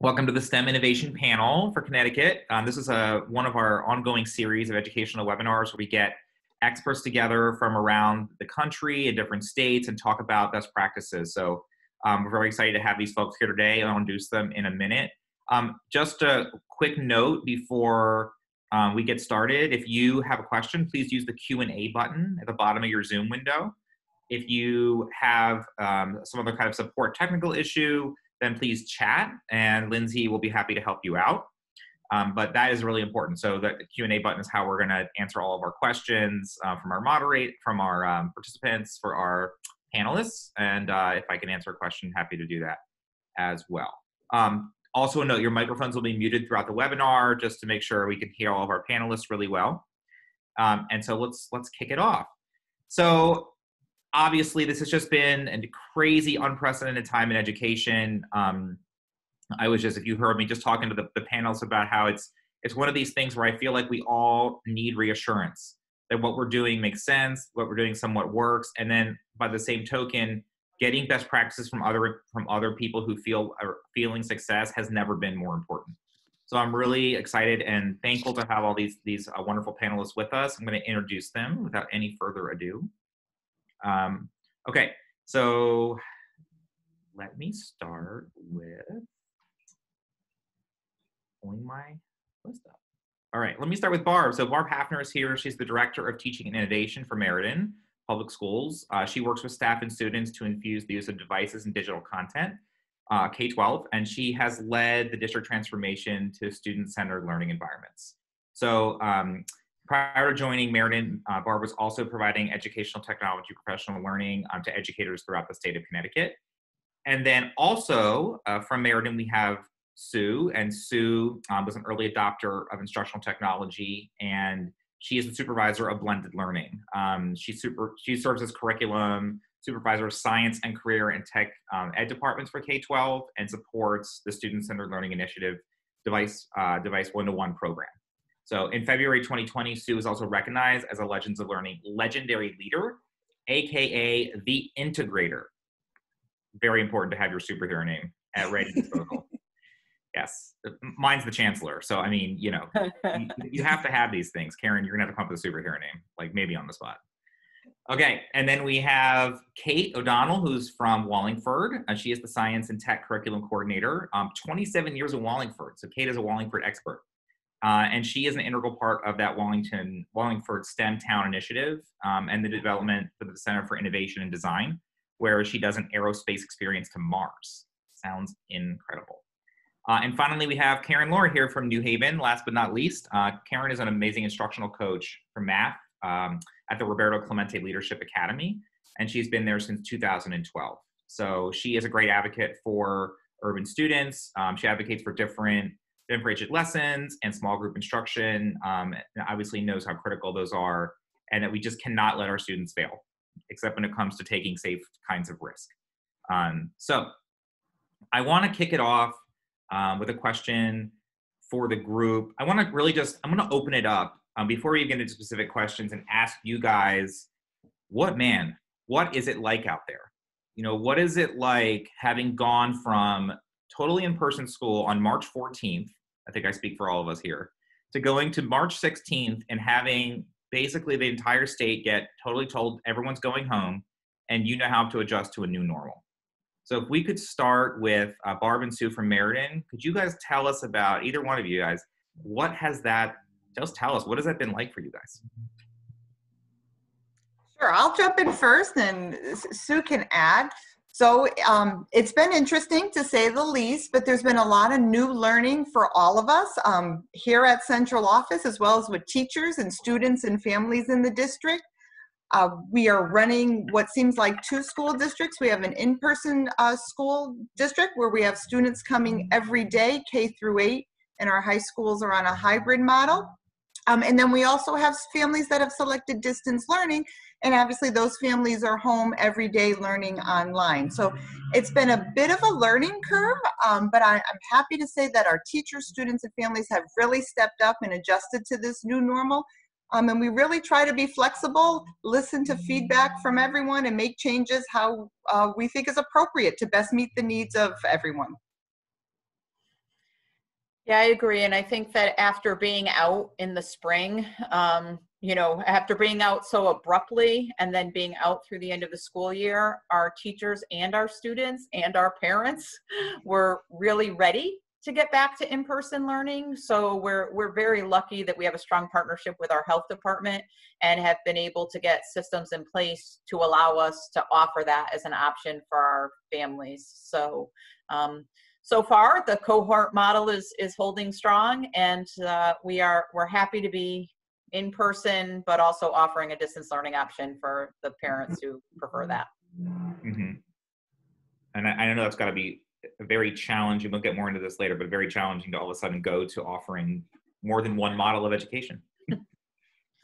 Welcome to the STEM Innovation Panel for Connecticut. Um, this is a, one of our ongoing series of educational webinars where we get experts together from around the country and different states and talk about best practices. So um, we're very excited to have these folks here today. I'll introduce them in a minute. Um, just a quick note before um, we get started. If you have a question, please use the Q&A button at the bottom of your Zoom window. If you have um, some other kind of support technical issue, then please chat and Lindsay will be happy to help you out. Um, but that is really important. So the Q&A button is how we're going to answer all of our questions uh, from our moderate, from our um, participants, for our panelists. And uh, if I can answer a question, happy to do that as well. Um, also a note, your microphones will be muted throughout the webinar just to make sure we can hear all of our panelists really well. Um, and so let's let's kick it off. So obviously this has just been a crazy unprecedented time in education. Um, i was just if you heard me just talking to the, the panels about how it's it's one of these things where i feel like we all need reassurance that what we're doing makes sense what we're doing somewhat works and then by the same token getting best practices from other from other people who feel are feeling success has never been more important. So i'm really excited and thankful to have all these these uh, wonderful panelists with us. I'm going to introduce them without any further ado um, okay, so let me start with pulling my list up. All right, let me start with Barb. So Barb Haeffner is here. She's the Director of Teaching and Innovation for Meriden Public Schools. Uh, she works with staff and students to infuse the use of devices and digital content, uh, K-12, and she has led the district transformation to student-centered learning environments. So um, Prior to joining Meriden, uh, Barb was also providing educational technology professional learning um, to educators throughout the state of Connecticut. And then also uh, from Meriden, we have Sue, and Sue um, was an early adopter of instructional technology, and she is the supervisor of blended learning. Um, she super she serves as curriculum supervisor of science and career and tech um, ed departments for K-12 and supports the student-centered learning initiative device uh, device one-to-one program. So in February 2020, Sue was also recognized as a Legends of Learning legendary leader, aka the integrator. Very important to have your superhero name at ready disposal. yes, mine's the chancellor. So I mean, you know, you, you, have to have these things. Karen, you're gonna have to come up with a superhero name, like maybe on the spot. Okay, and then we have Kate O'Donnell, who's from Wallingford. Uh, she is the Science and Tech Curriculum Coordinator. Um, 27 years in Wallingford. So Kate is a Wallingford expert. Uh, and she is an integral part of that Wallington Wallingford STEM Town initiative um, and the development for the Center for Innovation and Design, where she does an aerospace experience to Mars. Sounds incredible. Uh, and finally, we have Karen Lorde here from New Haven. Last but not least, uh, Karen is an amazing instructional coach for math um, at the Roberto Clemente Leadership Academy, and she's been there since 2012. So she is a great advocate for urban students. Um, she advocates for different differentiated lessons and small group instruction, um, obviously knows how critical those are, and that we just cannot let our students fail, except when it comes to taking safe kinds of risk. Um, so I want to kick it off um, with a question for the group. I want to really just, I'm going to open it up um, before we get into specific questions and ask you guys, what man, what is it like out there? You know, what is it like having gone from totally in-person school on March 14th I think I speak for all of us here, to going to March 16th and having basically the entire state get totally told everyone's going home and you know how to adjust to a new normal. So if we could start with uh, Barb and Sue from Meriden, could you guys tell us about either one of you guys? What has that? Just tell us what has that been like for you guys? Sure, I'll jump in first, and Sue can add. So um, it's been interesting to say the least, but there's been a lot of new learning for all of us um, here at central office, as well as with teachers and students and families in the district. Uh, we are running what seems like two school districts. We have an in-person uh, school district where we have students coming every day, K through eight, and our high schools are on a hybrid model. Um, and then we also have families that have selected distance learning and obviously those families are home every day learning online. So it's been a bit of a learning curve, um, but I, am happy to say that our teachers, students, and families have really stepped up and adjusted to this new normal. Um, and we really try to be flexible, listen to feedback from everyone, and make changes how uh, we think is appropriate to best meet the needs of everyone. Yeah, I agree. And I think that after being out in the spring, um, you know, after being out so abruptly and then being out through the end of the school year, our teachers and our students and our parents were really ready to get back to in-person learning. So we're we're very lucky that we have a strong partnership with our health department and have been able to get systems in place to allow us to offer that as an option for our families. So um, so far the cohort model is is holding strong and uh, we are we're happy to be in person but also offering a distance learning option for the parents who prefer that. Mm-hmm. and I, I know that's got to be a very challenging we'll get more into this later but very challenging to all of a sudden go to offering more than one model of education.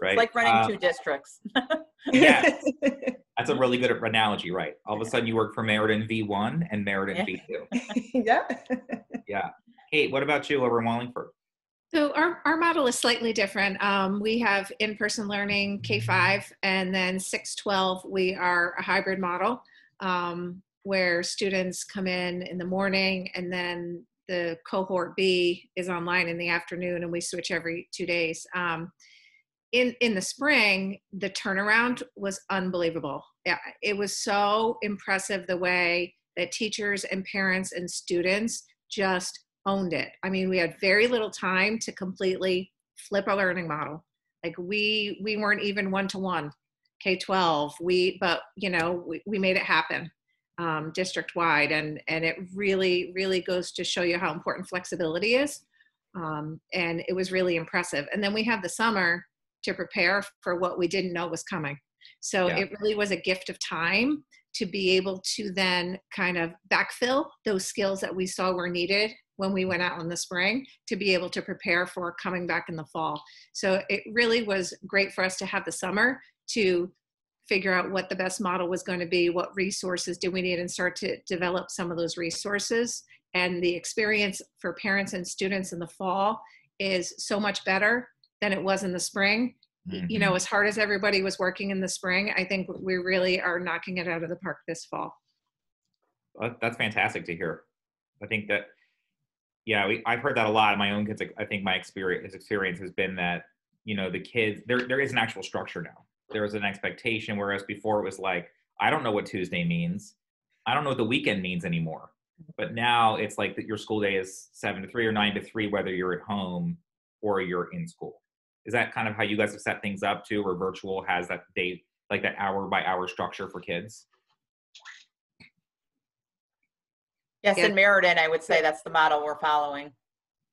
Right? It's like running uh, two districts. Yeah. That's a really good analogy right. All of a sudden you work for meriden v1 and meriden v2 yeah. Yeah. Hey what about you over in wallingford so our, our model is slightly different. Um, we have in-person learning K-5 and then 6-12, we are a hybrid model um, where students come in in the morning and then the cohort B is online in the afternoon and we switch every two days. Um, in, in the spring, the turnaround was unbelievable. It was so impressive the way that teachers and parents and students just owned it. I mean, we had very little time to completely flip our learning model. Like we we weren't even one to one K-12. We but you know we, we made it happen um, district wide, and and it really really goes to show you how important flexibility is. Um, and it was really impressive. And then we have the summer to prepare for what we didn't know was coming. So yeah. it really was a gift of time to be able to then kind of backfill those skills that we saw were needed when we went out in the spring to be able to prepare for coming back in the fall. So it really was great for us to have the summer to figure out what the best model was going to be, what resources do we need, and start to develop some of those resources. And the experience for parents and students in the fall is so much better than it was in the spring. Mm-hmm. You know, mm-hmm. as hard as everybody was working in the spring, I think we really are knocking it out of the park this fall. That's fantastic to hear. I think that yeah, we, I've heard that a lot. In my own kids, I think my experience experience has been that you know the kids there there is an actual structure now. There is an expectation, whereas before it was like I don't know what Tuesday means, I don't know what the weekend means anymore. But now it's like that your school day is seven to three or nine to three, whether you're at home or you're in school. Is that kind of how you guys have set things up too, or virtual has that day like that hour by hour structure for kids? Yes, yeah. in Meriden, I would say that's the model we're following.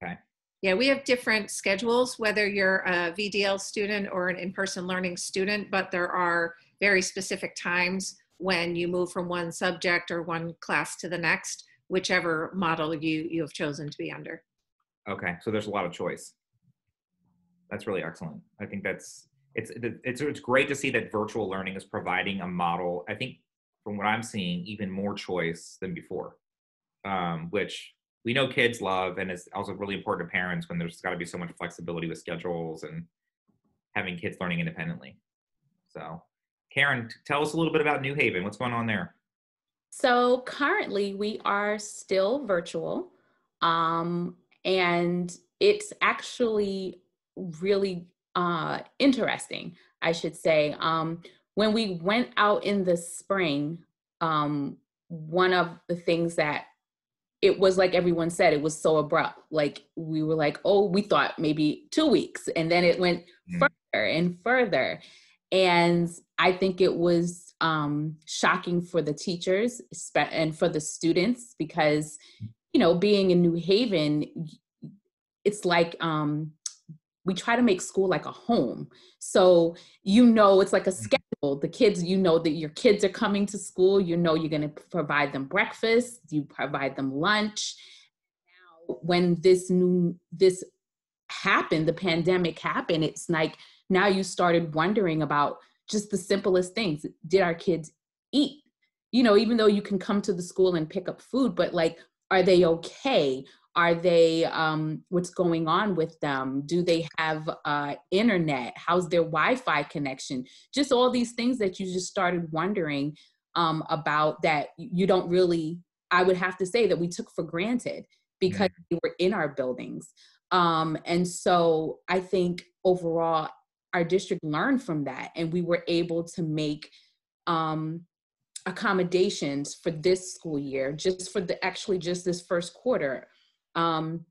Okay. Yeah, we have different schedules, whether you're a VDL student or an in-person learning student, but there are very specific times when you move from one subject or one class to the next, whichever model you, you have chosen to be under. Okay, so there's a lot of choice. That's really excellent. I think that's, it's, it's, it's great to see that virtual learning is providing a model. I think from what I'm seeing, even more choice than before um, which we know kids love and is also really important to parents when there's got to be so much flexibility with schedules and having kids learning independently. So, Karen, tell us a little bit about New Haven. What's going on there? So, currently, we are still virtual, um, and it's actually really uh, interesting, I should say. Um, when we went out in the spring, um, one of the things that it was like everyone said, it was so abrupt. Like we were like, oh, we thought maybe two weeks. And then it went mm. further and further. And I think it was um, shocking for the teachers and for the students because, you know, being in New Haven, it's like um, we try to make school like a home. So, you know, it's like a mm. schedule the kids you know that your kids are coming to school. You know you're going to provide them breakfast. You provide them lunch. Now when this new this happened the pandemic happened it's like now you started wondering about just the simplest things. Did our kids eat? You know even though you can come to the school and pick up food but like are they okay are they um, what's going on with them do they have uh, internet how's their wi-fi connection just all these things that you just started wondering um, about that you don't really i would have to say that we took for granted because they were in our buildings. Um, and so I think overall, our district learned from that, and we were able to make um, accommodations for this school year, just for the actually just this first quarter. Um,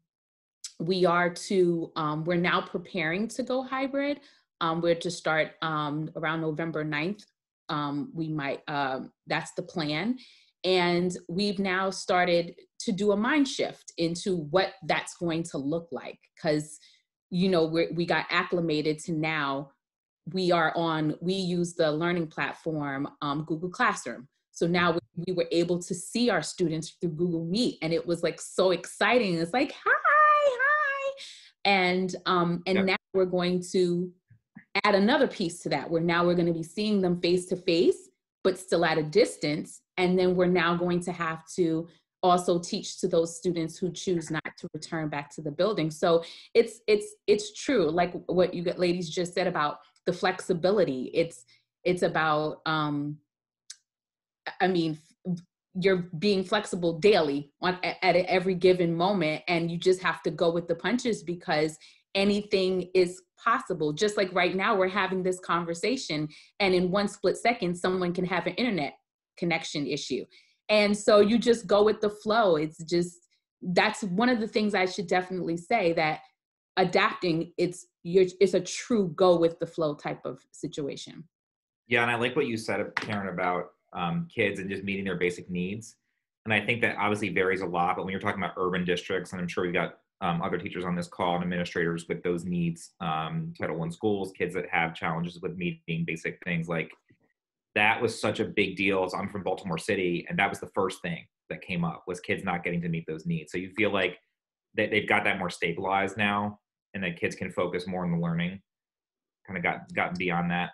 we are to um, we're now preparing to go hybrid. Um, we're to start um, around November 9th. Um, we might um, that's the plan, and we've now started to do a mind shift into what that's going to look like because you know we we got acclimated to now we are on we use the learning platform um, google classroom so now we, we, were able to see our students through google meet and it was like so exciting. It's like hi hi. And um and now we're going to add another piece to that where now we're going to be seeing them face to face but still at a distance. And then we're now going to have to also teach to those students who choose not to return back to the building. So it's it's it's true. Like what you ladies just said about the flexibility. It's it's about um i mean you're being flexible daily on at every given moment and you just have to go with the punches because anything is possible. Just like right now we're having this conversation and in one split second someone can have an internet connection issue. And so you just go with the flow. It's just that's one of the things i should definitely say that adapting it's you're it's a true go with the flow type of situation. Yeah and i like what you said karen about um, kids and just meeting their basic needs and i think that obviously varies a lot but when you're talking about urban districts and i'm sure we've got um, other teachers on this call and administrators with those needs um, title one schools kids that have challenges with meeting basic things like that was such a big deal. So I'm from Baltimore City, and that was the first thing that came up was kids not getting to meet those needs. So you feel like that they've got that more stabilized now, and that kids can focus more on the learning. Kind of got gotten beyond that.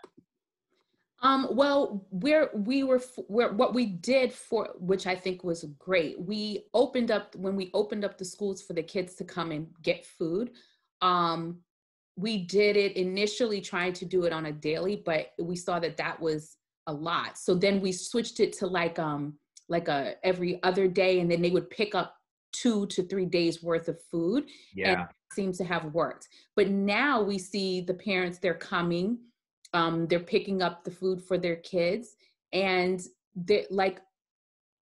Um, well, where we were, where what we did for, which I think was great, we opened up when we opened up the schools for the kids to come and get food. Um, we did it initially trying to do it on a daily, but we saw that that was a lot. So then we switched it to like um like a every other day, and then they would pick up two to three days worth of food. Yeah, and seems to have worked. But now we see the parents they're coming, um, they're picking up the food for their kids, and they like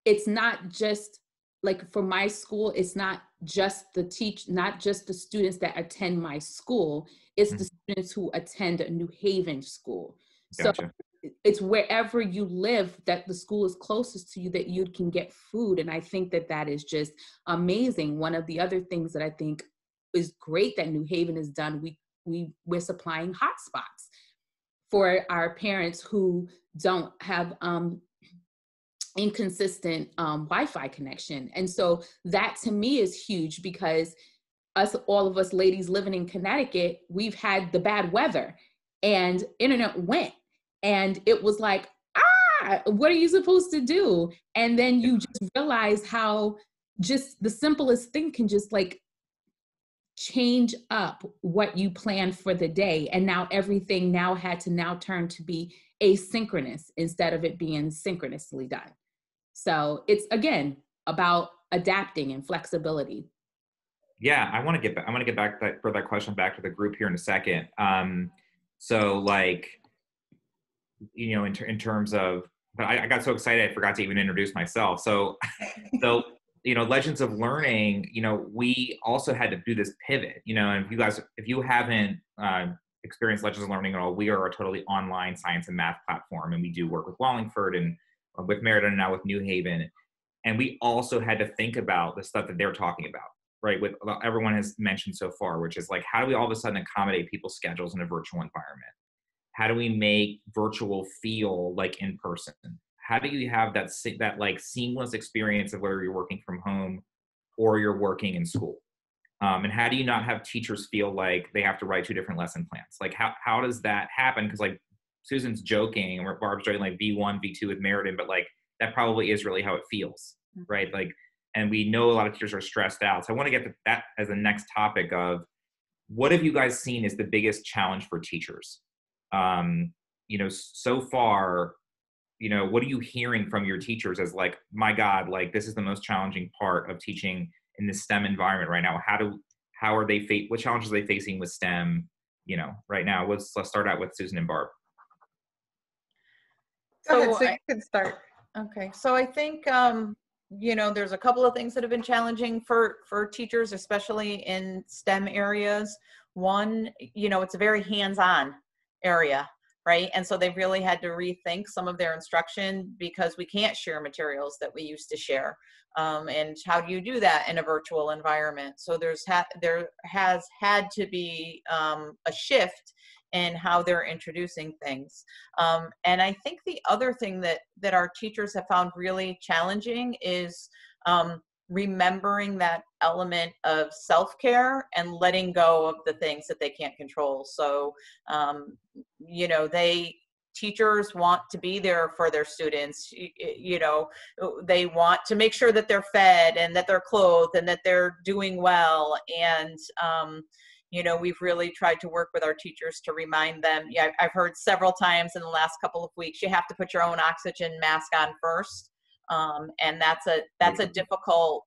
it's not just like for my school it's not just the teach not just the students that attend my school it's mm-hmm. the students who attend a new haven school. Gotcha. so it's wherever you live that the school is closest to you that you can get food. And i think that that is just amazing. One of the other things that i think is great that new haven has done we we we're supplying hotspots for our parents who don't have um, inconsistent um, wi-fi connection. And so that to me is huge because us all of us ladies living in connecticut we've had the bad weather and internet went. And it was like ah what are you supposed to do? And then you just realize how just the simplest thing can just like change up what you planned for the day. And now everything now had to now turn to be asynchronous instead of it being synchronously done. So it's again about adapting and flexibility. Yeah i want to get back i want to get back that, for that question back to the group here in a second. Um so like you know, in, ter- in terms of, but I, I, got so excited I forgot to even introduce myself. So, so you know, Legends of Learning, you know, we also had to do this pivot. You know, and if you guys, if you haven't uh, experienced Legends of Learning at all, we are a totally online science and math platform, and we do work with Wallingford and uh, with Meriden and now with New Haven. And we also had to think about the stuff that they're talking about, right? With everyone has mentioned so far, which is like, how do we all of a sudden accommodate people's schedules in a virtual environment? how do we make virtual feel like in person how do you have that that like seamless experience of whether you're working from home or you're working in school? Um, and how do you not have teachers feel like they have to write two different lesson plans? Like how, how does that happen? Because like susan's joking or barb's joking like v1 v2 with meriden but like that probably is really how it feels mm-hmm. right? Like and we know a lot of teachers are stressed out. So i want to get to that as the next topic of what have you guys seen as the biggest challenge for teachers? Um, you know, so far, you know, what are you hearing from your teachers as like, my God, like this is the most challenging part of teaching in the STEM environment right now? How do how are they fa- what challenges are they facing with STEM? You know, right now. Let's let's start out with Susan and Barb. Go ahead, So so I- you can start. Okay, so I think, um, you know, there's a couple of things that have been challenging for, for teachers, especially in STEM areas. One, you know, it's a very hands-on area, right? And so they've really had to rethink some of their instruction because we can't share materials that we used to share. Um, and how do you do that in a virtual environment? So there's ha- there has had to be um, a shift in how they're introducing things. Um, and I think the other thing that that our teachers have found really challenging is um, remembering that element of self-care and letting go of the things that they can't control. So, um, you know, they teachers want to be there for their students you know they want to make sure that they're fed and that they're clothed and that they're doing well and um, you know we've really tried to work with our teachers to remind them yeah i've heard several times in the last couple of weeks you have to put your own oxygen mask on first um, and that's a that's a difficult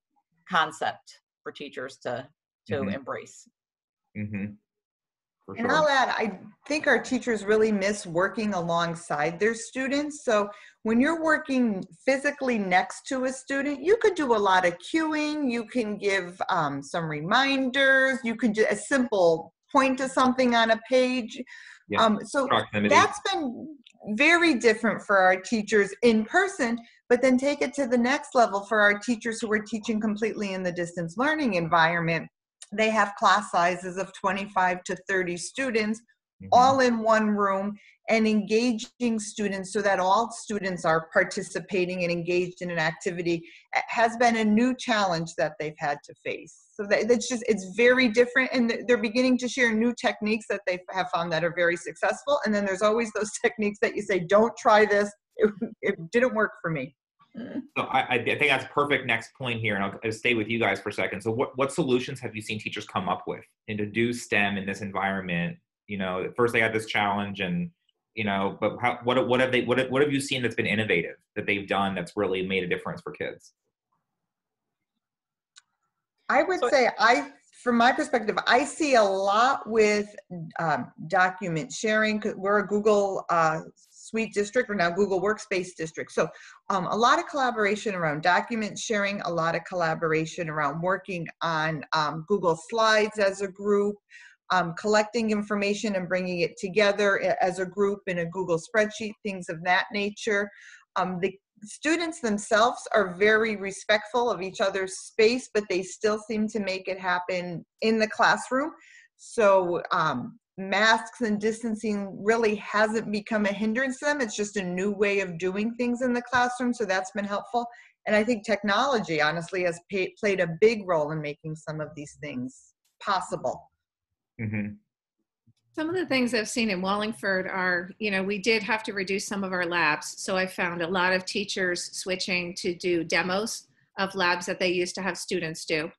concept for teachers to to Mhm. embrace Mm-hmm. For And. I'll add, I think our teachers really miss working alongside their students. So when you're working physically next to a student, you could do a lot of cueing. You can give um, some reminders. You could do a simple point to something on a page. Yeah. Um, so Proximity. that's been very different for our teachers in person but then take it to the next level for our teachers who are teaching completely in the distance learning environment. They have class sizes of 25 to 30 students Mhm. all in one room and engaging students so that all students are participating and engaged in an activity uh, has been a new challenge that they've had to face. So that, that's just it's very different and they're beginning to share new techniques that they have found that are very successful and then there's always those techniques that you say don't try this it, it didn't work for me So I, I think that's perfect next point here, and I'll, I'll stay with you guys for a second. So what, what solutions have you seen teachers come up with and to do STEM in this environment? You know, first they had this challenge and, you know, but how, what, what have they, what, have- what have you seen that's been innovative that they've done that's really made a difference for kids? I would So- say I, from my perspective, I see a lot with um, document sharing. We're a Google uh, Suite district, or now Google Workspace district. So um, a lot of collaboration around document sharing, a lot of collaboration around working on um, Google Slides as a group, um, collecting information and bringing it together as a group in a Google spreadsheet, things of that nature. Um, the students themselves are very respectful of each other's space, but they still seem to make it happen in the classroom. So um, masks and distancing really hasn't become a hindrance to them. It's just a new way of doing things in the classroom. So that's been helpful. And I think technology, honestly, has pay, played a big role in making some of these things possible. Mm-hmm. Some of the things I've seen in Wallingford are, you know, we did have to reduce some of our labs. So I found a lot of teachers switching to do demos of labs that they used to have students do,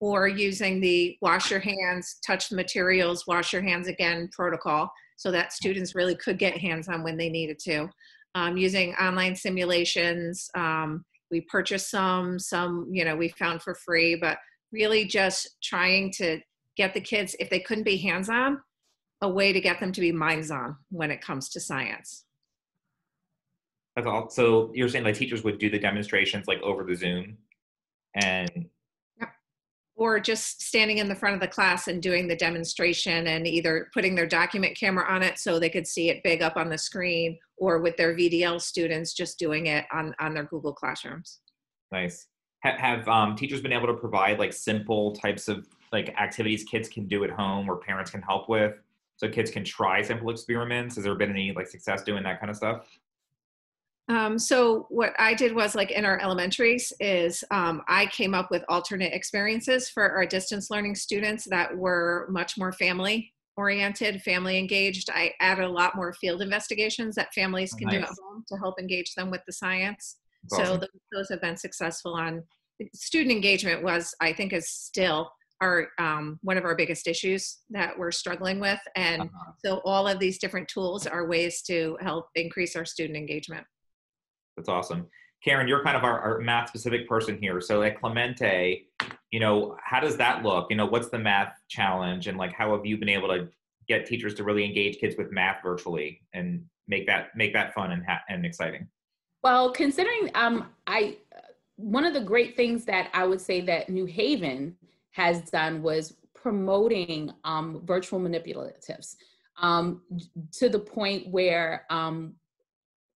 or using the wash your hands, touch the materials, wash your hands again protocol so that students really could get hands on when they needed to. Um, using online simulations, um, we purchased some, some, you know, we found for free, but really just trying to get the kids, if they couldn't be hands on, a way to get them to be minds on when it comes to science. That's all. So you're saying like teachers would do the demonstrations like over the Zoom, and Or just standing in the front of the class and doing the demonstration and either putting their document camera on it so they could see it big up on the screen or with their VDL students just doing it on, on their Google Classrooms. nice. Ha- have um, teachers been able to provide like simple types of like activities kids can do at home or parents can help with, so kids can try simple experiments? Has there been any like success doing that kind of stuff? Um, so what I did was like in our elementaries is um, I came up with alternate experiences for our distance learning students that were much more family oriented, family engaged. I added a lot more field investigations that families can do at home to help engage them with the science. That's so awesome. those, those have been successful on student engagement was i think is still our um, one of our biggest issues that we're struggling with and Uh-huh. so all of these different tools are ways to help increase our student engagement That's awesome. Karen, you're kind of our, our math specific person here. So at Clemente, you know, how does that look? You know, what's the math challenge and like how have you been able to get teachers to really engage kids with math virtually and make that make that fun and ha- and exciting? Well, considering um, I one of the great things that I would say that New Haven has done was promoting um, virtual manipulatives um, to the point where um,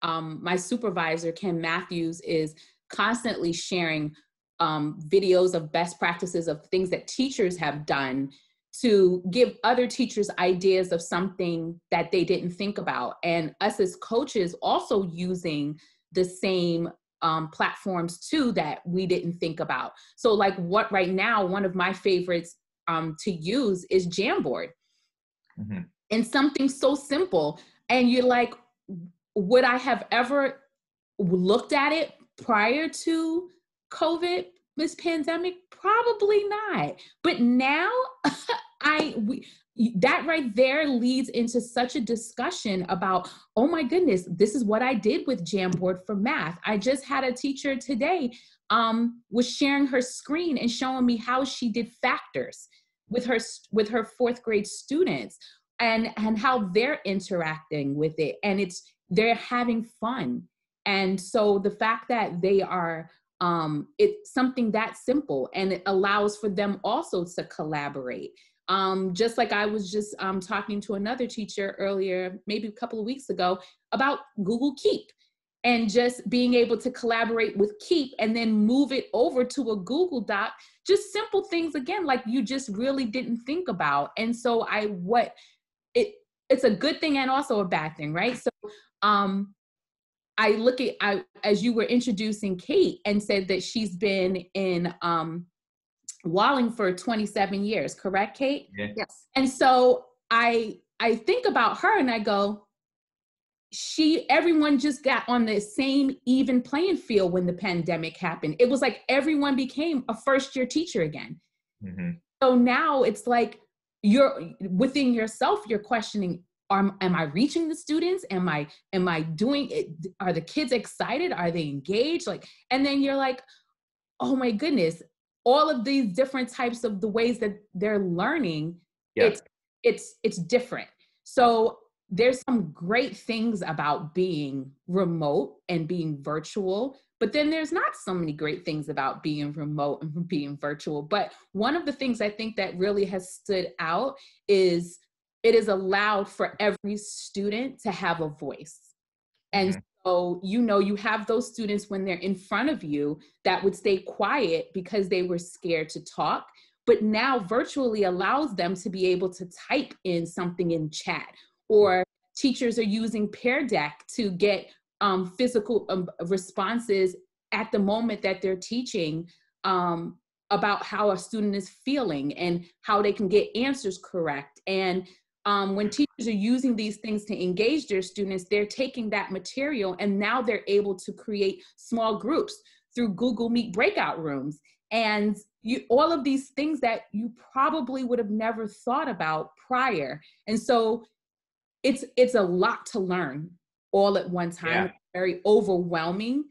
um, my supervisor, Ken Matthews, is constantly sharing um, videos of best practices of things that teachers have done to give other teachers ideas of something that they didn't think about. And us as coaches also using the same um, platforms too that we didn't think about. So, like, what right now, one of my favorites um, to use is Jamboard. Mm-hmm. And something so simple. And you're like, would I have ever looked at it prior to COVID, this pandemic? Probably not. But now I we, that right there leads into such a discussion about, oh my goodness, this is what I did with Jamboard for math. I just had a teacher today um, was sharing her screen and showing me how she did factors with her with her fourth grade students and and how they're interacting with it and it's they're having fun and so the fact that they are um it's something that simple and it allows for them also to collaborate um, just like I was just um, talking to another teacher earlier, maybe a couple of weeks ago, about Google Keep and just being able to collaborate with Keep and then move it over to a Google Doc. Just simple things again, like you just really didn't think about. And so I what it it's a good thing and also a bad thing, right? So um I look at I as you were introducing Kate and said that she's been in um Wallingford 27 years, correct, Kate? Yeah. Yes. And so I I think about her and I go, she everyone just got on the same even playing field when the pandemic happened. It was like everyone became a first year teacher again. Mm-hmm. So now it's like you're within yourself, you're questioning are, am i reaching the students? Am i am i doing it? Are the kids excited? Are they engaged? Like and then you're like oh my goodness all of these different types of the ways that they're learning yeah. it's it's it's different. So there's some great things about being remote and being virtual but then there's not so many great things about being remote and being virtual. But one of the things i think that really has stood out is it is allowed for every student to have a voice and mm-hmm. So, you know, you have those students when they're in front of you that would stay quiet because they were scared to talk. But now virtually allows them to be able to type in something in chat, or teachers are using Pear Deck to get um, physical um, responses at the moment that they're teaching um, about how a student is feeling and how they can get answers correct. And um, when teachers are using these things to engage their students, they're taking that material and now they're able to create small groups through Google Meet breakout rooms. And you, all of these things that you probably would have never thought about prior. And so it's it's a lot to learn all at one time. Yeah. Very overwhelming,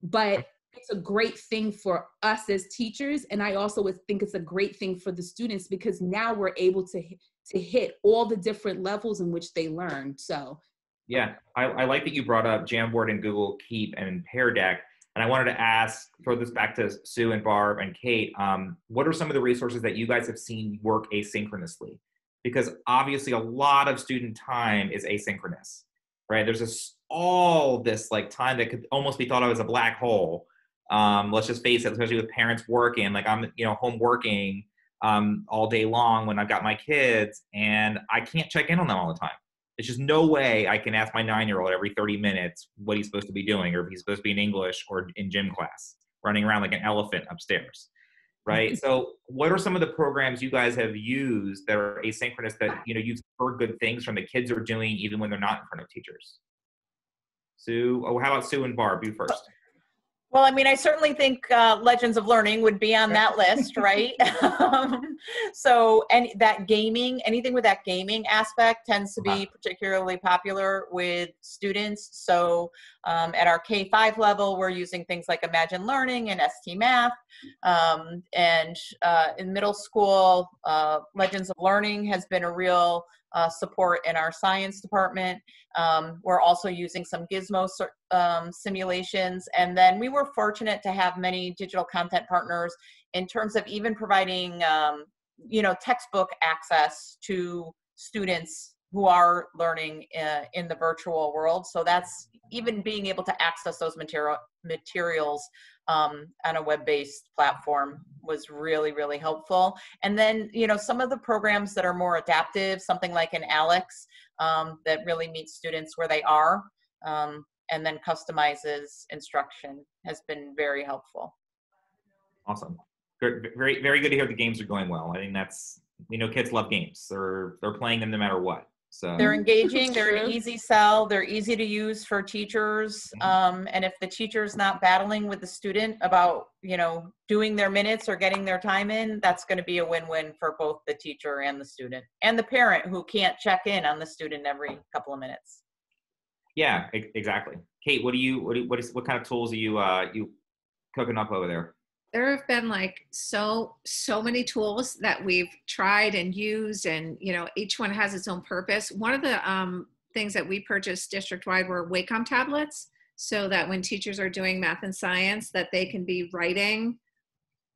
but it's a great thing for us as teachers and i also think it's a great thing for the students because now we're able to to hit all the different levels in which they learn. So, yeah, I, I like that you brought up Jamboard and Google Keep and Pear Deck. And I wanted to ask, throw this back to Sue and Barb and Kate. Um, what are some of the resources that you guys have seen work asynchronously? Because obviously, a lot of student time is asynchronous, right? There's this all this like time that could almost be thought of as a black hole. Um, let's just face it, especially with parents working. Like I'm, you know, home working um, all day long when I've got my kids, and I can't check in on them all the time. There's just no way I can ask my nine year old every 30 minutes what he's supposed to be doing, or if he's supposed to be in English or in gym class, running around like an elephant upstairs. Right. so, what are some of the programs you guys have used that are asynchronous that you know you've heard good things from the kids are doing even when they're not in front of teachers? Sue, oh, how about Sue and Barb? You first. Well, I mean, I certainly think uh, Legends of Learning would be on that list, right? um, so, and that gaming, anything with that gaming aspect tends to be particularly popular with students. So, um, at our K 5 level, we're using things like Imagine Learning and ST Math. Um, and uh, in middle school, uh, Legends of Learning has been a real uh, support in our science department. Um, we're also using some Gizmo um, simulations. And then we were fortunate to have many digital content partners in terms of even providing, um, you know, textbook access to students who are learning uh, in the virtual world. So that's even being able to access those material materials um, on a web-based platform was really, really helpful. And then, you know, some of the programs that are more adaptive, something like an ALEKS, um, that really meets students where they are um, and then customizes instruction has been very helpful. Awesome. Very, very good to hear the games are going well. I think that's, we know kids love games. They're, they're playing them no matter what. So, They're engaging, they're an easy sell, they're easy to use for teachers. Mhm. Um, and if the teacher's not battling with the student about, you know, doing their minutes or getting their time in, that's going to be a win-win for both the teacher and the student and the parent who can't check in on the student every couple of minutes. yeah, exactly. Kate, what do you, what, do you, what is, what kind of tools are you, uh, you cooking up over there? There have been like so so many tools that we've tried and used and you know each one has its own purpose one of the um, things that we purchased district wide were wacom tablets so that when teachers are doing math and science that they can be writing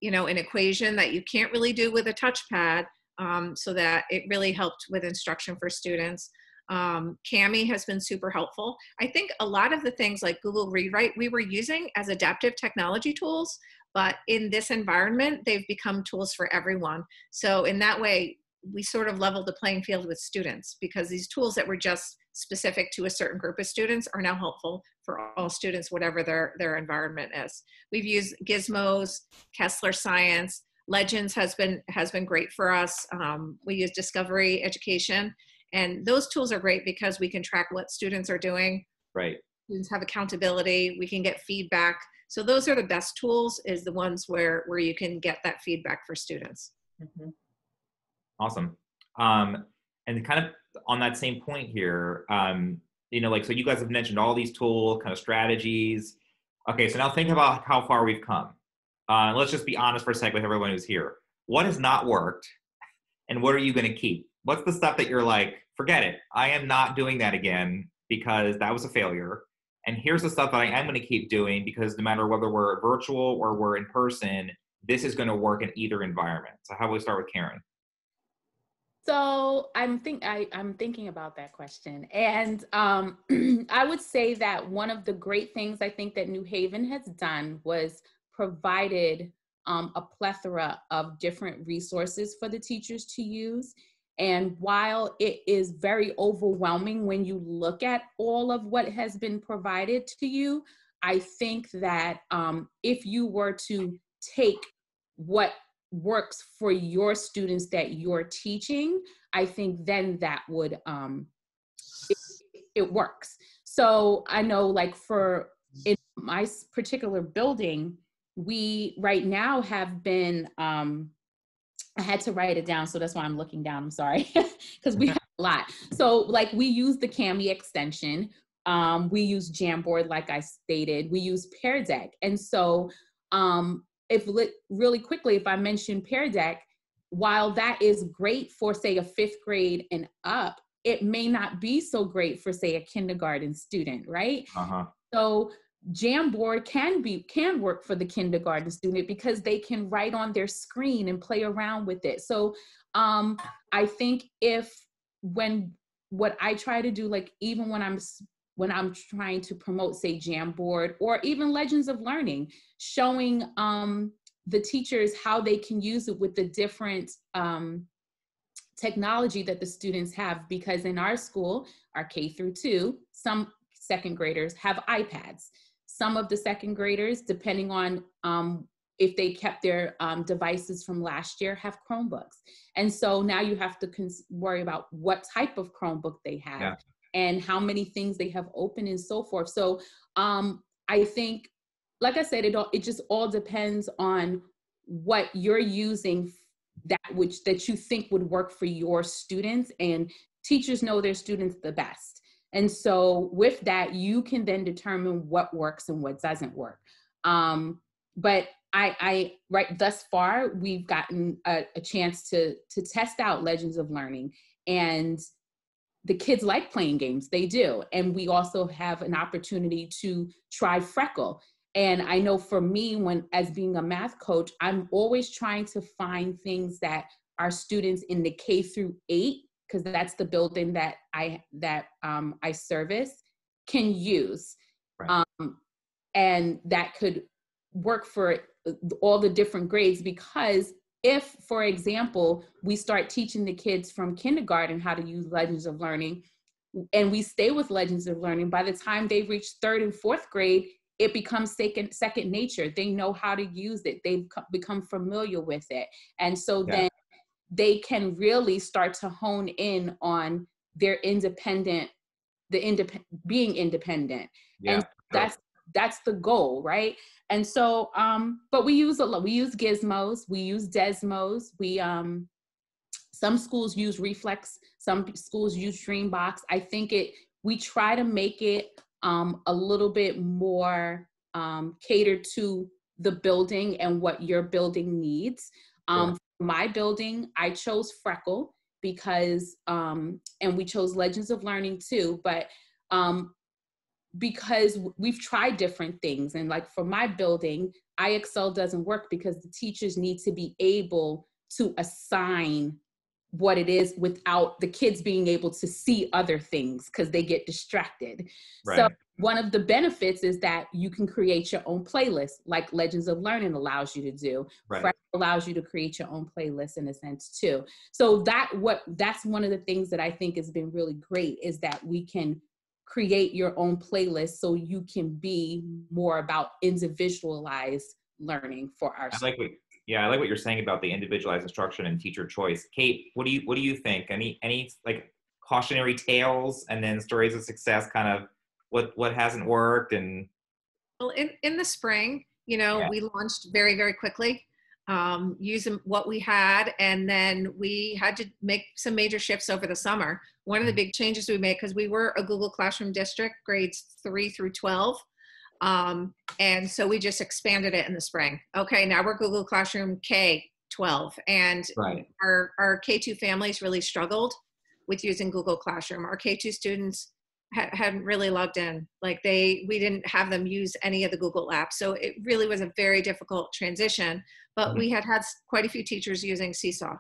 you know an equation that you can't really do with a touchpad um, so that it really helped with instruction for students um, Cami has been super helpful. I think a lot of the things like Google Read&Write we were using as adaptive technology tools, but in this environment, they've become tools for everyone. So in that way, we sort of leveled the playing field with students because these tools that were just specific to a certain group of students are now helpful for all students, whatever their, their environment is. We've used Gizmos, Kesler Science, Legends has been has been great for us. Um, we use Discovery Education, and those tools are great because we can track what students are doing. Right. Students have accountability. We can get feedback. So those are the best tools. Is the ones where where you can get that feedback for students. Mhm. Awesome. Um, and kind of on that same point here, um, you know, like, so you guys have mentioned all these tool kind of strategies. Okay, so now think about how far we've come. Uh, let's just be honest for a second with everyone who's here. What has not worked and what are you going to keep? What's the stuff that you're like, forget it. I am not doing that again because that was a failure. And here's the stuff that I am going to keep doing because no matter whether we're virtual or we're in person, this is going to work in either environment. So how about we start with Karen? So I'm think I, I'm thinking about that question, and um, I would say that one of the great things I think that New Haven has done was provided um, a plethora of different resources for the teachers to use. And while it is very overwhelming when you look at all of what has been provided to you, I think that um, if you were to take what works for your students that you're teaching, I think then that would um it, it works. So I know like for in my particular building, we right now have been um I had to write it down, so that's why I'm looking down. I'm sorry, because we have a lot. So like we use the Cami extension. Um, we use Jamboard, like I stated. We use Pear Deck, and so um, if li- really quickly, if I mention Pear Deck, while that is great for say a fifth grade and up, it may not be so great for say a kindergarten student, right? Uh-huh. So Jamboard can be can work for the kindergarten student because they can write on their screen and play around with it. So um, I think if when what I try to do, like even when I'm when I'm trying to promote, say Jamboard or even Legends of Learning, showing um, the teachers how they can use it with the different um, technology that the students have because in our school our k through two some second graders have ipads some of the second graders depending on um, if they kept their um, devices from last year have chromebooks. And so now you have to cons- worry about what type of chromebook they have Yeah. and how many things they have open and so forth. So um, i think like I said, it all it just all depends on what you're using that which that you think would work for your students. And teachers know their students the best and so with that you can then determine what works and what doesn't work. Um, but I, I right thus far we've gotten a, a chance to to test out legends of learning and the kids like playing games they do. And we also have an opportunity to try freckle. And i know for me when as being a math coach i'm always trying to find things that our students in the k through 8 because that's the building that i that um, i service can use right. um, and that could work for all the different grades because if for example we start teaching the kids from kindergarten how to use legends of learning and we stay with legends of learning by the time they reach third and fourth grade it becomes second second nature they know how to use it they've become familiar with it and so yeah. then they can really start to hone in on their independent the independent being independent yeah. and that's that's the goal right and so um but we use a lot we use gizmos we use desmos we um some schools use reflex some schools use dreambox i think it we try to make it um, a little bit more um, catered to the building and what your building needs. Um, My building, I chose Freckle because, um, and we chose Legends of Learning too, but um, because we've tried different things. And like for my building, IXL doesn't work because the teachers need to be able to assign what it is without the kids being able to see other things because they get distracted. Right. So one of the benefits is that you can create your own playlist like Legends of Learning allows you to do. Right. allows you to create your own playlist in a sense too. So that what that's one of the things that I think has been really great is that we can create your own playlist so you can be more about individualized learning for our I like what yeah, I like what you're saying about the individualized instruction and teacher choice. Kate, what do you what do you think? Any any like cautionary tales and then stories of success kind of what what hasn't worked and well in in the spring, you know, yeah. we launched very very quickly. Um, using what we had, and then we had to make some major shifts over the summer. One of the mm-hmm. big changes we made because we were a Google Classroom district, grades three through 12, um, and so we just expanded it in the spring. Okay, now we're Google Classroom K 12. And right. our, our K2 families really struggled with using Google Classroom. Our K2 students hadn't really logged in. Like they, we didn't have them use any of the Google apps. So it really was a very difficult transition. But mm-hmm. we had had quite a few teachers using Seesaw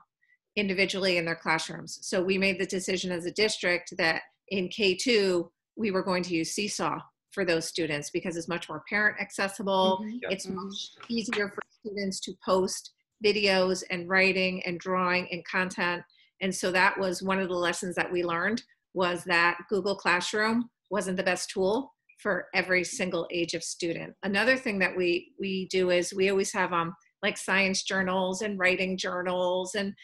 individually in their classrooms. So we made the decision as a district that in K2, we were going to use Seesaw for those students because it's much more parent accessible. Mm-hmm. It's mm-hmm. much easier for students to post videos and writing and drawing and content. And so that was one of the lessons that we learned was that Google Classroom wasn't the best tool for every single age of student. Another thing that we we do is we always have um like science journals and writing journals and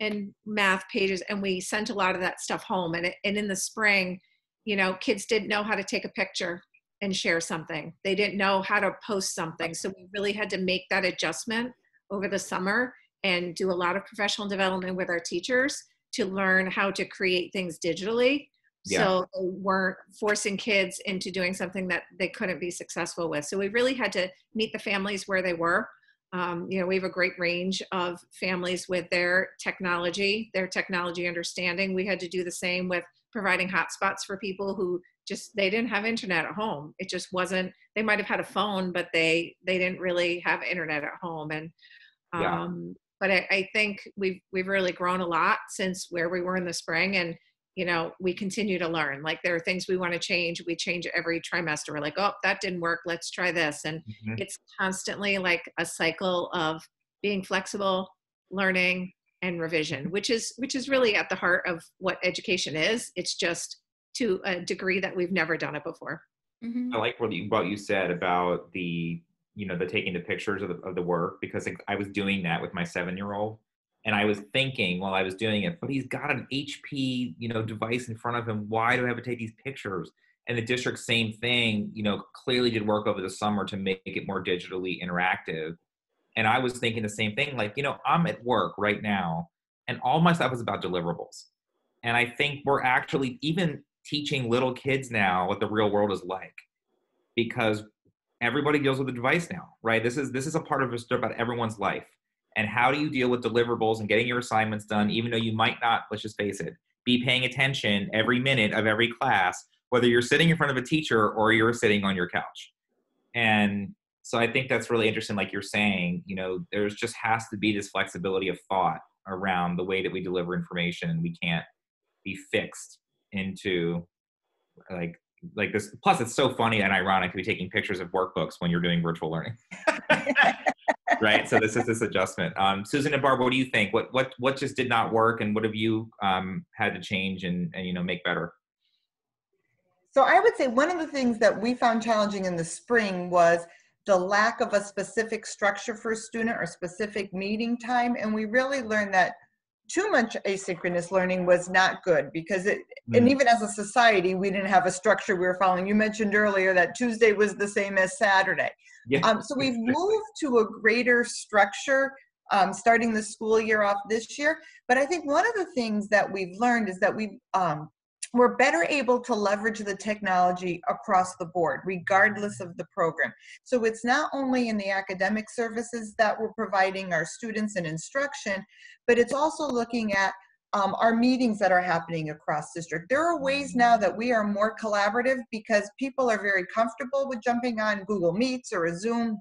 and math pages and we sent a lot of that stuff home. And it, and in the spring you know kids didn't know how to take a picture and share something. They didn't know how to post something. So we really had to make that adjustment over the summer and do a lot of professional development with our teachers to learn how to create things digitally. Yeah. so they weren't forcing kids into doing something that they couldn't be successful with. So we really had to meet the families where they were. Um, you know we have a great range of families with their technology their technology understanding. We had to do the same with providing hotspots for people who just they didn't have internet at home. It just wasn't they might have had a phone but they they didn't really have internet at home. And um yeah. But I, I think we've we've really grown a lot since where we were in the spring and you know we continue to learn. Like there are things we want to change we change every trimester. We're like oh that didn't work let's try this. And mm-hmm. it's constantly like a cycle of being flexible learning and revision which is which is really at the heart of what education is. It's just to a degree that we've never done it before. Mm-hmm. i like what you what you said about the you know the taking the pictures of the, of the work because i was doing that with my seven year old and i was thinking while i was doing it but he's got an hp you know device in front of him. Why do i have to take these pictures? And the district same thing you know clearly did work over the summer to make it more digitally interactive. And i was thinking the same thing like you know i'm at work right now and all my stuff is about deliverables. And i think we're actually even teaching little kids now what the real world is like. Because everybody deals with a device now right? This is this is a part of just about everyone's life. And how do you deal with deliverables and getting your assignments done even though you might not let's just face it be paying attention every minute of every class whether you're sitting in front of a teacher or you're sitting on your couch. And so I think that's really interesting, like you're saying, you know, there's just has to be this flexibility of thought around the way that we deliver information. We can't be fixed into like like this plus it's so funny and ironic to be taking pictures of workbooks when you're doing virtual learning. Right? So this is this adjustment. Um, susan and barb what do you think? What what what just did not work and what have you um, had to change and, and you know make better? So I would say one of the things that we found challenging in the spring was the lack of a specific structure for a student or specific meeting time. And we really learned that too much asynchronous learning was not good because it, mm. and even as a society, we didn't have a structure we were following. You mentioned earlier that Tuesday was the same as Saturday. Yeah. Um, so we've moved to a greater structure um, starting the school year off this year. But I think one of the things that we've learned is that we've um, we're better able to leverage the technology across the board, regardless of the program. So it's not only in the academic services that we're providing our students and instruction, but it's also looking at um, our meetings that are happening across district. There are ways now that we are more collaborative because people are very comfortable with jumping on Google Meets or a Zoom.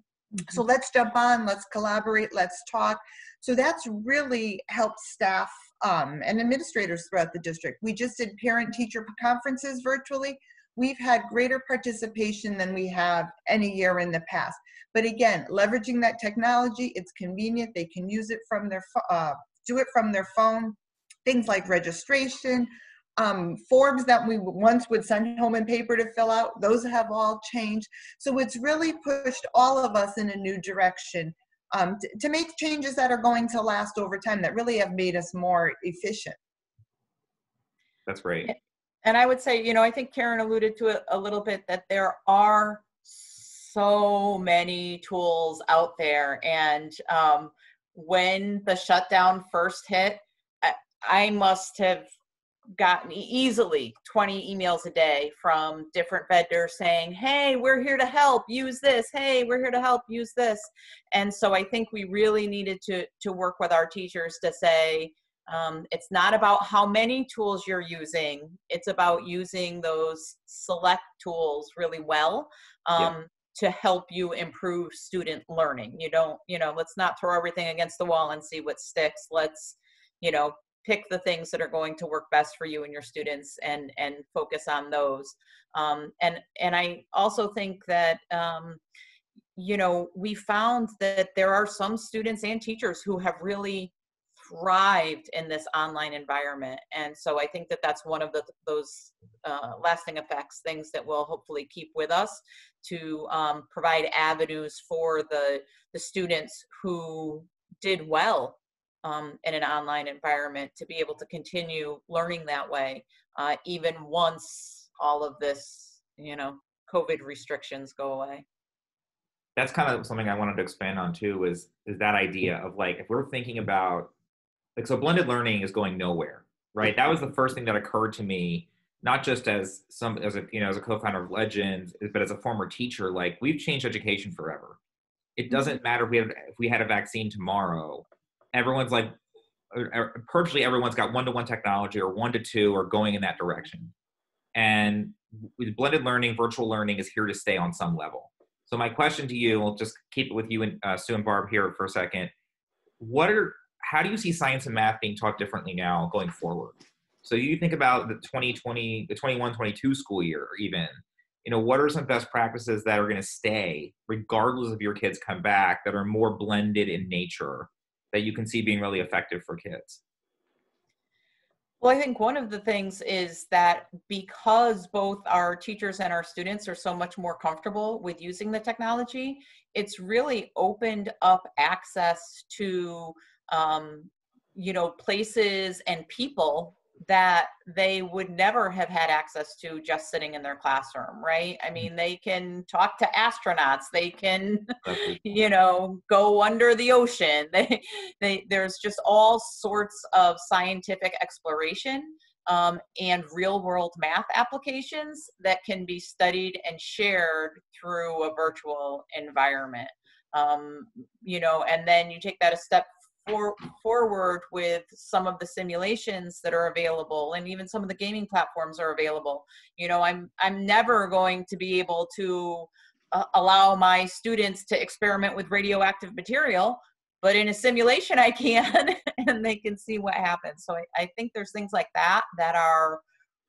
So mm-hmm. let's jump on, let's collaborate, let's talk. So that's really helped staff um, and administrators throughout the district. We just did parent teacher conferences virtually. We've had greater participation than we have any year in the past. But again, leveraging that technology, it's convenient. They can use it from their, uh, do it from their phone. Things like registration, um, forms that we once would send home in paper to fill out, those have all changed. So it's really pushed all of us in a new direction um, to, to make changes that are going to last over time that really have made us more efficient. That's great. And I would say, you know, I think Karen alluded to it a little bit that there are so many tools out there. And um, when the shutdown first hit, I, I must have gotten easily 20 emails a day from different vendors saying, Hey, we're here to help, use this. Hey, we're here to help, use this. And so I think we really needed to, to work with our teachers to say, um, it's not about how many tools you're using, it's about using those select tools really well. Um, yeah to help you improve student learning. You don't, you know, let's not throw everything against the wall and see what sticks. Let's, you know, pick the things that are going to work best for you and your students and and focus on those. Um, and and i also think that um, you know we found that there are some students and teachers who have really thrived in this online environment. And so i think that that's one of the those uh, lasting effects things that will hopefully keep with us to um, provide avenues for the the students who did well um, in an online environment to be able to continue learning that way, uh, even once all of this, you know, COVID restrictions go away. That's kind of something I wanted to expand on too. Is is that idea of like if we're thinking about like so blended learning is going nowhere, right? That was the first thing that occurred to me not just as some as a you know as a co-founder of legends but as a former teacher like we've changed education forever it mm-hmm. doesn't matter if we have if we had a vaccine tomorrow everyone's like virtually everyone's got one-to-one technology or one to two or going in that direction. And with blended learning virtual learning is here to stay on some level. So my question to you we'll just keep it with you and uh, sue and barb here for a second. What are how do you see science and math being taught differently now going forward? So you think about the 2020 the 21 22 school year even. You know what are some best practices that are going to stay regardless of your kids come back that are more blended in nature that you can see being really effective for kids? Well, I think one of the things is that because both our teachers and our students are so much more comfortable with using the technology, it's really opened up access to, um, you know, places and people that they would never have had access to just sitting in their classroom, right? I mean, they can talk to astronauts, they can, you know, go under the ocean. They, they, there's just all sorts of scientific exploration um, and real world math applications that can be studied and shared through a virtual environment. Um, you know, and then you take that a step for, forward with some of the simulations that are available and even some of the gaming platforms are available. You know i'm i'm never going to be able to uh, allow my students to experiment with radioactive material but in a simulation i can and they can see what happens. So I, I think there's things like that that are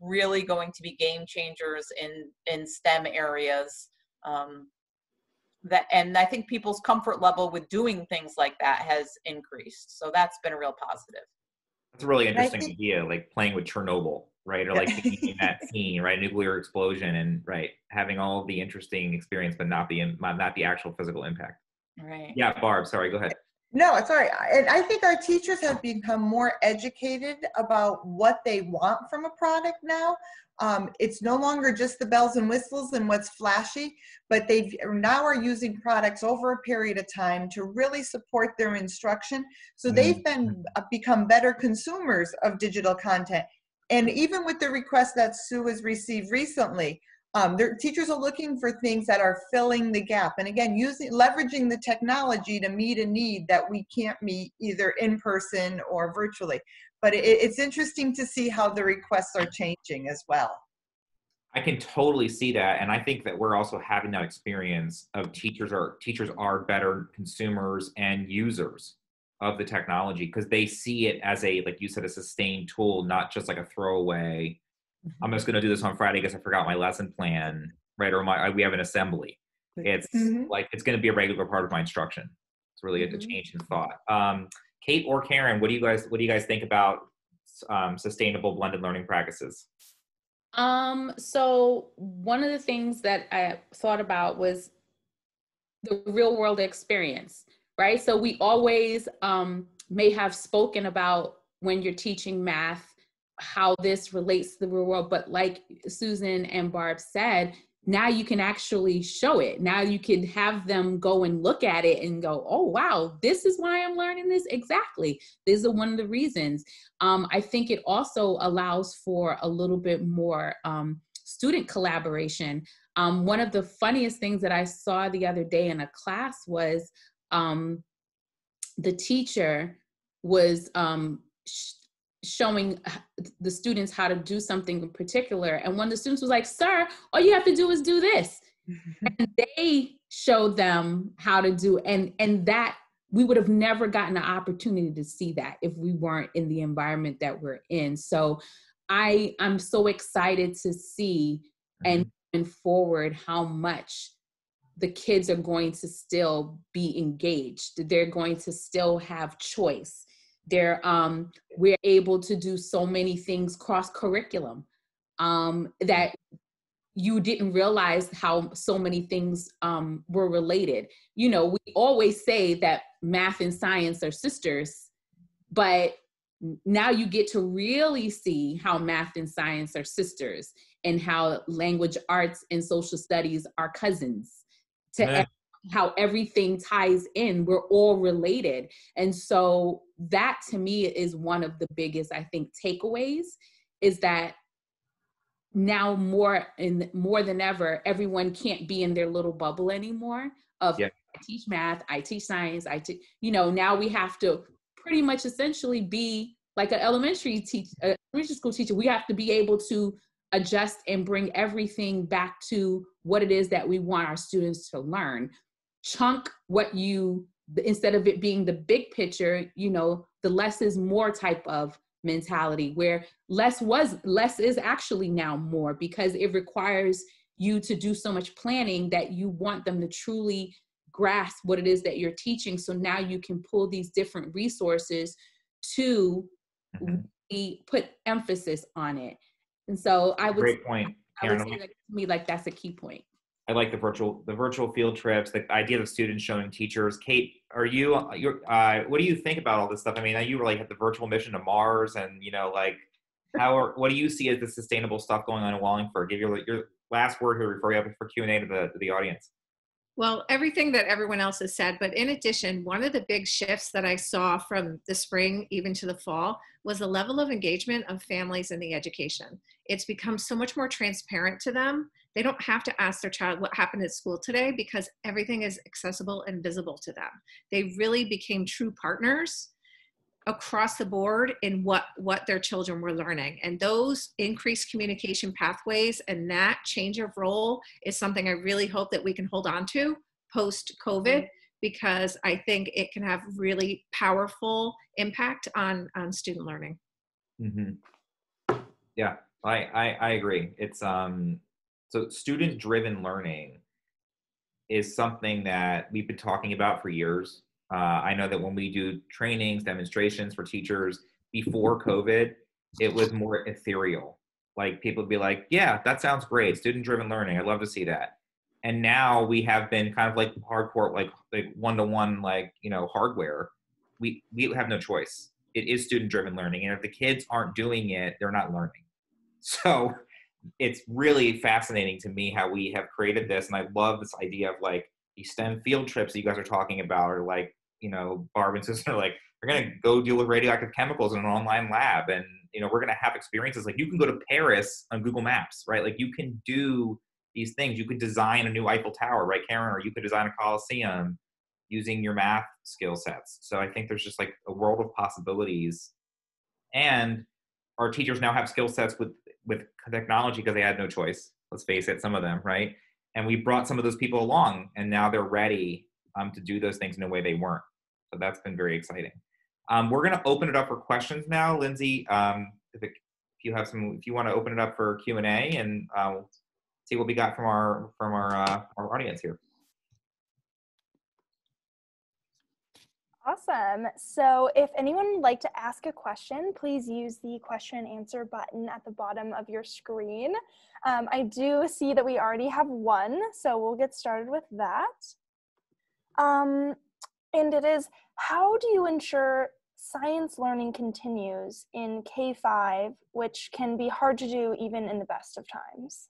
really going to be game changers in in stem areas um, that and i think people's comfort level with doing things like that has increased. So that's been a real positive. That's a really interesting think, idea like playing with chernobyl right? Or like in that scene right? Nuclear explosion and right having all the interesting experience but not the not the actual physical impact. Right. Yeah barb sorry go ahead. No, sorry. And I think our teachers have become more educated about what they want from a product now. Um, it's no longer just the bells and whistles and what's flashy, but they now are using products over a period of time to really support their instruction. So they've been uh, become better consumers of digital content. And even with the request that Sue has received recently, um, their teachers are looking for things that are filling the gap. And again, using leveraging the technology to meet a need that we can't meet either in person or virtually but it, it's interesting to see how the requests are changing as well. I can totally see that, and I think that we're also having that experience of teachers are teachers are better consumers and users of the technology because they see it as a like you said a sustained tool, not just like a throwaway. Mm-hmm. I'm just going to do this on Friday because I forgot my lesson plan, right? Or my we have an assembly. It's mm-hmm. like it's going to be a regular part of my instruction. It's really mm-hmm. a change in thought. Um, Kate or Karen, what do you guys what do you guys think about um, sustainable blended learning practices? Um, so one of the things that I thought about was the real world experience, right? So we always um, may have spoken about when you're teaching math how this relates to the real world, but like Susan and Barb said, now you can actually show it. Now you can have them go and look at it and go, oh, wow, this is why I'm learning this. Exactly. This is one of the reasons. Um, I think it also allows for a little bit more um, student collaboration. Um, one of the funniest things that I saw the other day in a class was um, the teacher was um, showing the students how to do something in particular. And one of the students was like, Sir, all you have to do is do this. and they showed them how to do and and that we would have never gotten the opportunity to see that if we weren't in the environment that we're in. So I I'm so excited to see and mm-hmm. forward how much the kids are going to still be engaged. They're going to still have choice there, um, we're able to do so many things cross curriculum um, that you didn't realize how so many things um, were related. You know, we always say that math and science are sisters, but now you get to really see how math and science are sisters and how language arts and social studies are cousins to yeah how everything ties in. We're all related. And so that to me is one of the biggest i think takeaways is that now more and more than ever everyone can't be in their little bubble anymore of yeah. i teach math i teach science i teach you know now we have to pretty much essentially be like an elementary teach elementary school teacher. We have to be able to adjust and bring everything back to what it is that we want our students to learn chunk what you instead of it being the big picture you know the less is more type of mentality where less was less is actually now more because it requires you to do so much planning that you want them to truly grasp what it is that you're teaching. So now you can pull these different resources to mm-hmm. put emphasis on it. And so i would great point i would say that to me like that's a key point I like the virtual the virtual field trips, the idea of students showing teachers. Kate, are you you uh, what do you think about all this stuff? I mean, you really at the virtual mission to Mars, and you know, like how are, what do you see as the sustainable stuff going on in Wallingford? Give your your last word here before we open for Q and A to the to the audience. Well, everything that everyone else has said, but in addition, one of the big shifts that I saw from the spring even to the fall was the level of engagement of families in the education. It's become so much more transparent to them. They don't have to ask their child what happened at school today because everything is accessible and visible to them. They really became true partners across the board in what what their children were learning and those increased communication pathways and that change of role is something i really hope that we can hold on to post covid because i think it can have really powerful impact on on student learning mm-hmm. yeah I, I i agree it's um so student driven learning is something that we've been talking about for years uh, I know that when we do trainings, demonstrations for teachers before COVID, it was more ethereal. Like people would be like, yeah, that sounds great. Student driven learning. I'd love to see that. And now we have been kind of like hardcore, like like one to one, like you know, hardware. We we have no choice. It is student driven learning, and if the kids aren't doing it, they're not learning. So it's really fascinating to me how we have created this, and I love this idea of like these STEM field trips that you guys are talking about, or like you know, Barb and sister like, we're gonna go deal with radioactive chemicals in an online lab, and you know, we're gonna have experiences like you can go to Paris on Google Maps, right? Like you can do these things. You could design a new Eiffel Tower, right, Karen? Or you could design a Coliseum using your math skill sets. So I think there's just like a world of possibilities, and our teachers now have skill sets with with technology because they had no choice. Let's face it, some of them, right? And we brought some of those people along, and now they're ready um, to do those things in a way they weren't. So that's been very exciting. Um, we're going to open it up for questions now, Lindsay. Um, if, it, if you have some, if you want to open it up for Q and A, and uh, see what we got from our from our uh, our audience here. Awesome. So if anyone would like to ask a question, please use the question and answer button at the bottom of your screen. Um, I do see that we already have one, so we'll get started with that. Um, and it is how do you ensure science learning continues in K 5, which can be hard to do even in the best of times?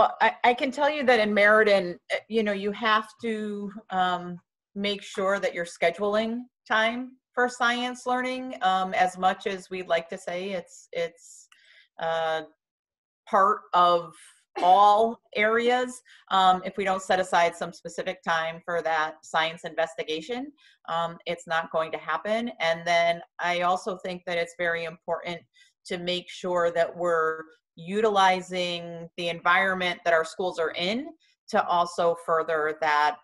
Well, I, I can tell you that in Meriden, eh, you know, you have to um, make sure that you're scheduling time for science learning. Um, as much as we'd like to say it's it's uh, part of all areas um, if we don't set aside some specific time for that science investigation um, it's not going to happen and then i also think that it's very important to make sure that we're utilizing the environment that our schools are in to also further that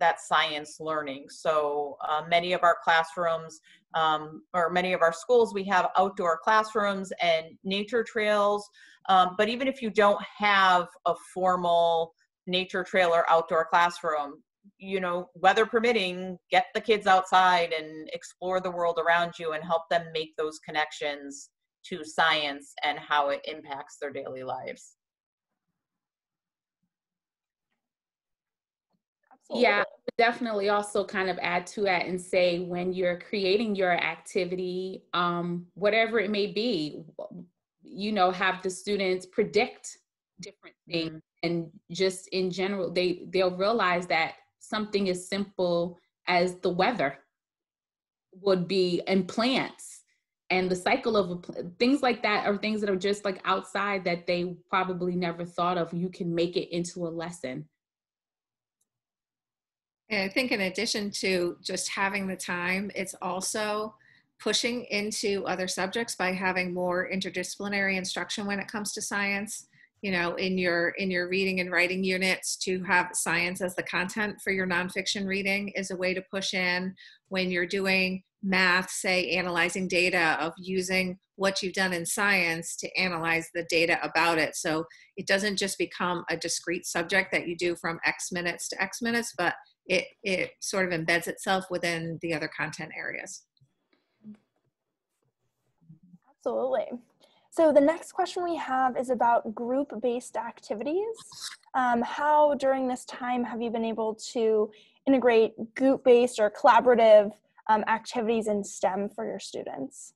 that science learning. So uh, many of our classrooms um, or many of our schools, we have outdoor classrooms and nature trails. Um, but even if you don't have a formal nature trail or outdoor classroom, you know, weather permitting, get the kids outside and explore the world around you and help them make those connections to science and how it impacts their daily lives. Yeah, definitely also kind of add to that and say when you're creating your activity, um, whatever it may be, you know, have the students predict different things mm-hmm. and just in general, they they'll realize that something as simple as the weather would be and plants and the cycle of things like that are things that are just like outside that they probably never thought of you can make it into a lesson. And I think in addition to just having the time, it's also pushing into other subjects by having more interdisciplinary instruction when it comes to science you know in your in your reading and writing units to have science as the content for your nonfiction reading is a way to push in when you're doing math say analyzing data of using what you've done in science to analyze the data about it so it doesn't just become a discrete subject that you do from x minutes to x minutes but it, it sort of embeds itself within the other content areas. Absolutely. So the next question we have is about group-based activities. Um, how during this time have you been able to integrate group-based or collaborative um, activities in STEM for your students?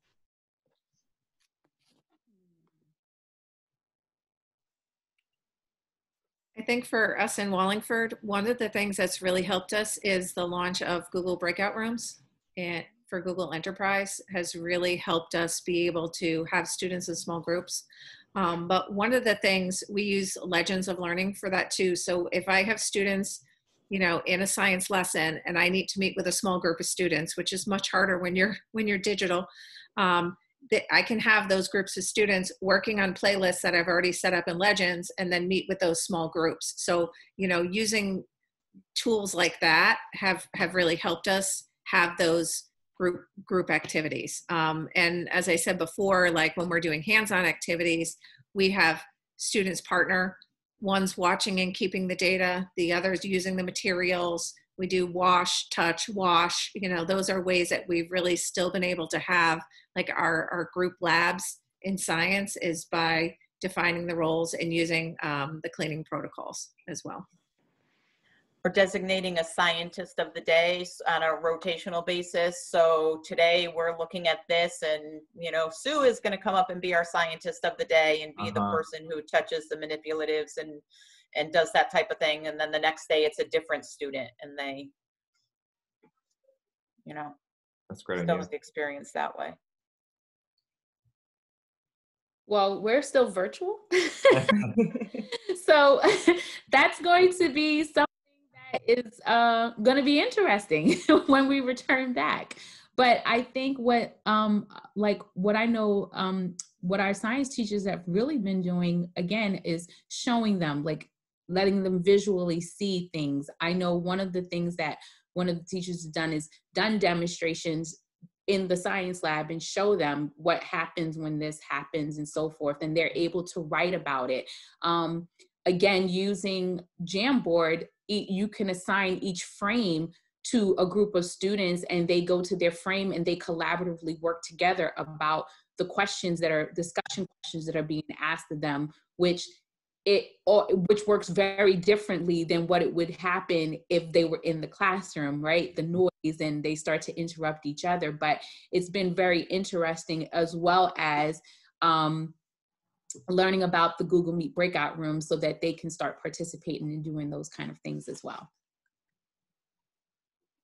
I think for us in Wallingford, one of the things that's really helped us is the launch of Google Breakout Rooms and for Google Enterprise has really helped us be able to have students in small groups. Um, but one of the things we use Legends of Learning for that too. So if I have students, you know, in a science lesson and I need to meet with a small group of students, which is much harder when you're when you're digital, um, that I can have those groups of students working on playlists that I've already set up in Legends and then meet with those small groups. So, you know, using tools like that have have really helped us have those group group activities. Um, and as I said before, like when we're doing hands-on activities, we have students partner. One's watching and keeping the data, the other's using the materials. We do wash, touch, wash. You know, those are ways that we've really still been able to have like our, our group labs in science is by defining the roles and using um, the cleaning protocols as well. We're designating a scientist of the day on a rotational basis. So today we're looking at this and, you know, Sue is going to come up and be our scientist of the day and be uh-huh. the person who touches the manipulatives and and does that type of thing and then the next day it's a different student and they you know that's great still the experience that way well we're still virtual so that's going to be something is uh, going to be interesting when we return back but i think what um like what i know um what our science teachers have really been doing again is showing them like letting them visually see things. I know one of the things that one of the teachers has done is done demonstrations in the science lab and show them what happens when this happens and so forth and they're able to write about it um, again using jamboard you can assign each frame to a group of students and they go to their frame and they collaboratively work together about the questions that are discussion questions that are being asked of them which it which works very differently than what it would happen if they were in the classroom right? The noise and they start to interrupt each other. But it's been very interesting as well as um, learning about the google meet breakout rooms so that they can start participating and doing those kind of things as well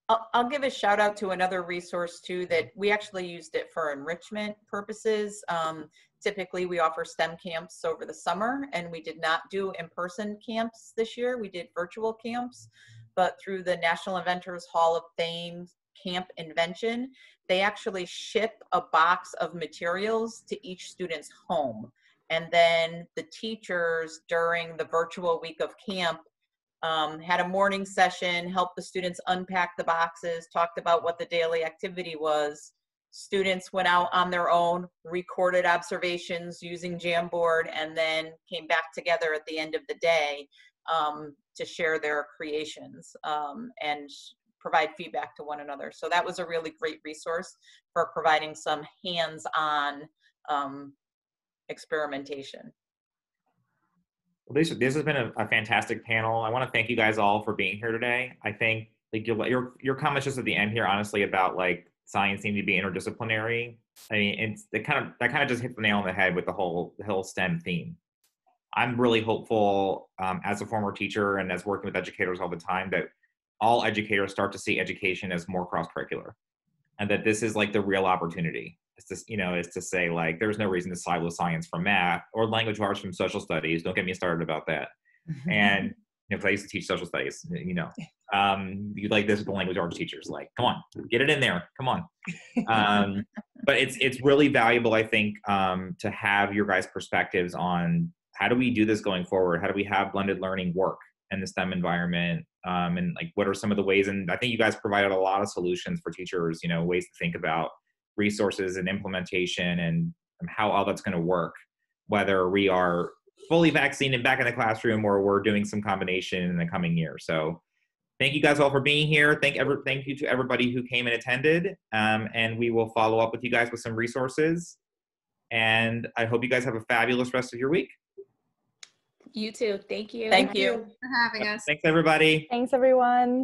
I'll, I'll, give a shout out to another resource too that we actually used it for enrichment purposes. Um, typically, we offer STEM camps over the summer, and we did not do in person camps this year. We did virtual camps, but through the National Inventors Hall of Fame Camp Invention, they actually ship a box of materials to each student's home. And then the teachers during the virtual week of camp um, had a morning session, helped the students unpack the boxes, talked about what the daily activity was. Students went out on their own, recorded observations using Jamboard, and then came back together at the end of the day um, to share their creations um, and provide feedback to one another. So that was a really great resource for providing some hands-on um, experimentation. Well, this this has been a, a fantastic panel. I want to thank you guys all for being here today. I think like your your your comments just at the end here, honestly, about like science needing to be interdisciplinary. I mean, it's it kind of that kind of just hit the nail on the head with the whole the whole STEM theme. I'm really hopeful um, as a former teacher and as working with educators all the time that all educators start to see education as more cross curricular, and that this is like the real opportunity is to you know is to say like there's no reason to silo science from math or language arts from social studies don't get me started about that and you know, because I used to teach social studies, you know, um, you like this with the language arts teachers, like, come on, get it in there, come on. Um, but it's it's really valuable, I think, um, to have your guys' perspectives on how do we do this going forward? How do we have blended learning work in the STEM environment? Um, and like, what are some of the ways? And I think you guys provided a lot of solutions for teachers, you know, ways to think about resources and implementation and how all that's going to work, whether we are fully vaccinated back in the classroom or we're doing some combination in the coming year. So thank you guys all for being here. Thank ever thank you to everybody who came and attended. Um, and we will follow up with you guys with some resources. And I hope you guys have a fabulous rest of your week. You too. Thank you. Thank you for having us. Thanks everybody. Thanks everyone.